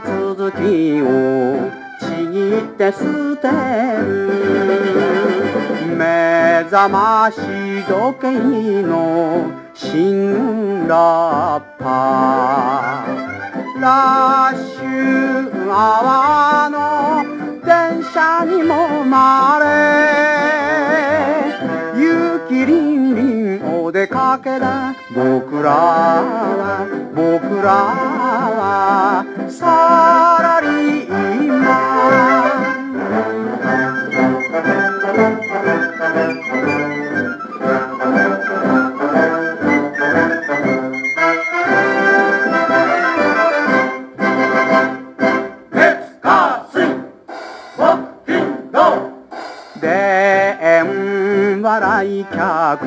紙をちぎって捨てる目覚まし時計の新ラッパ。ラッシュアワーの電車にもまれ。雪りんりんお出かけだ。僕らは僕らは。サ来客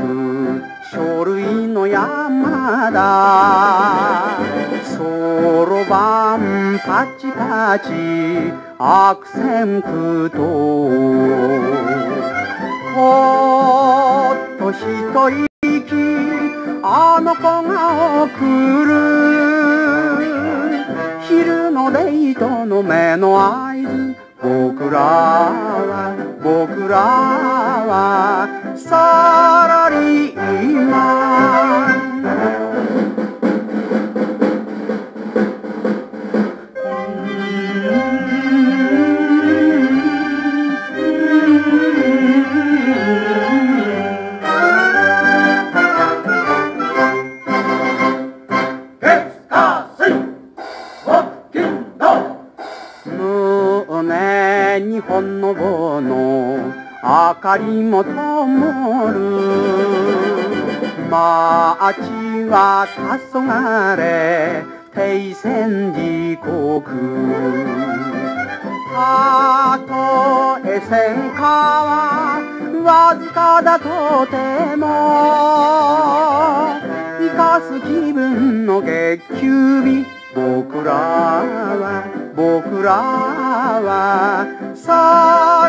書類の山だ。そろばんパチパチ悪戦苦闘。ほっと一息あの子が送る。昼のデートの目の合図。僕らは僕らはサラリーマン胸にほのぼの明かりも灯る街は黄昏停戦時刻たとえ戦火はわずかだとても。生かす気分の月給日。僕らは僕らはサラリーマン